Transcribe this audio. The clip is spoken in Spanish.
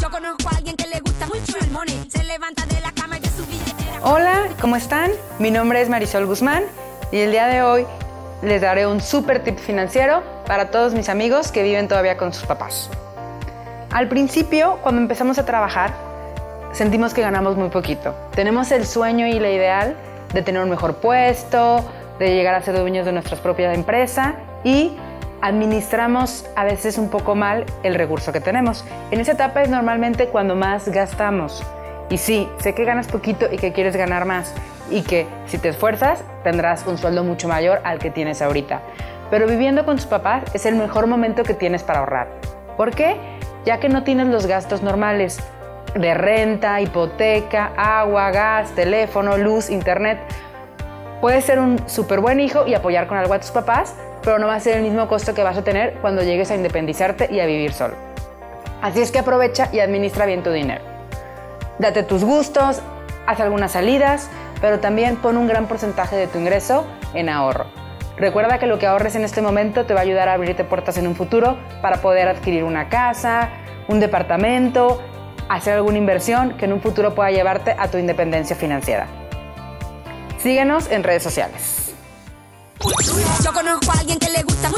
Yo conozco a alguien que le gusta mucho el money. Se levanta de la cama y de su billetera. Hola, ¿cómo están? Mi nombre es Marisol Guzmán y el día de hoy les daré un super tip financiero para todos mis amigos que viven todavía con sus papás. Al principio, cuando empezamos a trabajar, sentimos que ganamos muy poquito. Tenemos el sueño y la ideal de tener un mejor puesto, de llegar a ser dueños de nuestra propia empresa y administramos a veces un poco mal el recurso que tenemos. En esa etapa es normalmente cuando más gastamos. Y sí, sé que ganas poquito y que quieres ganar más y que si te esfuerzas tendrás un sueldo mucho mayor al que tienes ahorita. Pero viviendo con tus papás es el mejor momento que tienes para ahorrar. ¿Por qué? Ya que no tienes los gastos normales de renta, hipoteca, agua, gas, teléfono, luz, internet. Puedes ser un súper buen hijo y apoyar con algo a tus papás, pero no va a ser el mismo costo que vas a tener cuando llegues a independizarte y a vivir solo. Así es que aprovecha y administra bien tu dinero. Date tus gustos, haz algunas salidas, pero también pon un gran porcentaje de tu ingreso en ahorro. Recuerda que lo que ahorres en este momento te va a ayudar a abrirte puertas en un futuro para poder adquirir una casa, un departamento, hacer alguna inversión que en un futuro pueda llevarte a tu independencia financiera. Síguenos en redes sociales. Yo conozco a alguien que le gusta